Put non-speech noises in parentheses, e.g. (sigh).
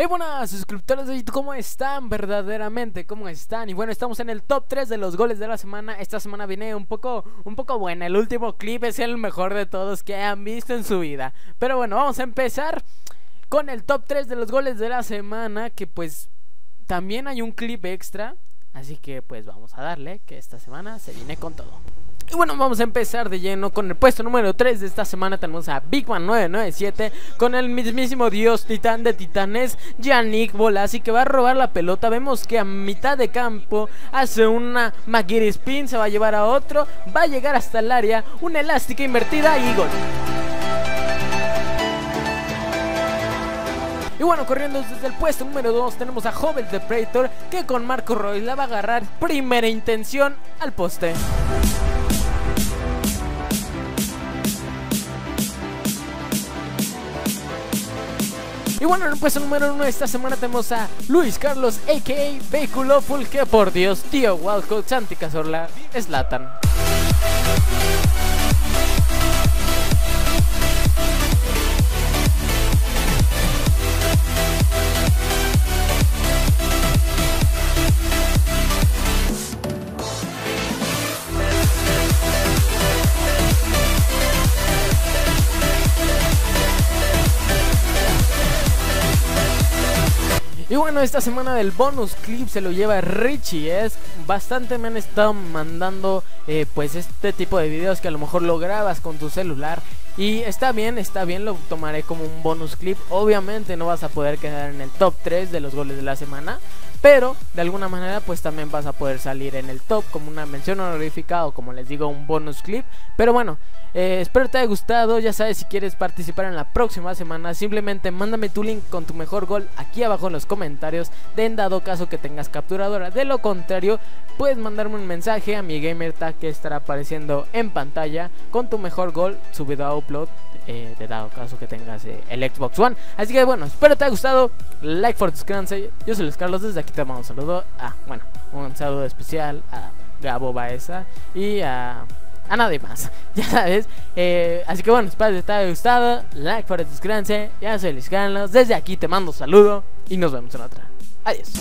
Hey buenas suscriptores de YouTube, ¿cómo están? Verdaderamente, ¿cómo están? Y bueno, estamos en el top 3 de los goles de la semana. Esta semana viene un poco, un poco buena. El último clip es el mejor de todos que han visto en su vida. Pero bueno, vamos a empezar con el top 3 de los goles de la semana Que pues también hay un clip extra. Así que pues vamos a darle que esta semana se viene con todo y bueno, vamos a empezar de lleno con el puesto número 3 de esta semana. Tenemos a Big Man 997 con el mismísimo dios titán de titanes Yannick Bolasi que va a robar la pelota. Vemos que a mitad de campo hace una Magiri Spin, se va a llevar a otro Va a llegar hasta el área, una elástica invertida y gol. Y bueno, corriendo desde el puesto número 2 tenemos a Hobbit the Praetor que con Marco Roy la va a agarrar primera intención al poste. Y bueno, en el puesto número uno esta semana tenemos a Luis Carlos, a.k.a. Vehículo Full, que por Dios, tío Wildcode, Santi Cazorla, Slatan. Y bueno, esta semana del bonus clip se lo lleva Richie. Es bastante me han estado mandando eh, pues este tipo de videos que a lo mejor lo grabas con tu celular. Y está bien, está bien, lo tomaré como un bonus clip. Obviamente no vas a poder quedar en el top 3 de los goles de la semana. Pero de alguna manera pues también vas a poder salir en el top como una mención honorífica o como les digo un bonus clip. Pero bueno, eh, espero te haya gustado, ya sabes si quieres participar en la próxima semana simplemente mándame tu link con tu mejor gol aquí abajo en los comentarios de en dado caso que tengas capturadora. De lo contrario puedes mandarme un mensaje a mi gamer tag que estará apareciendo en pantalla con tu mejor gol subido a upload eh, de dado caso que tengas eh, el Xbox One. Así que bueno, espero te haya gustado, like for suscríbanse, yo soy Luis Carlos, desde aquí te mando un saludo, ah, bueno, un saludo especial a Gabo Baeza y a a nadie más. (laughs) Ya sabes. Eh, así que bueno, espero que te haya gustado. Like para suscribirse. Ya soy Luis Carlos. Desde aquí te mando un saludo. Y nos vemos en otra. Adiós.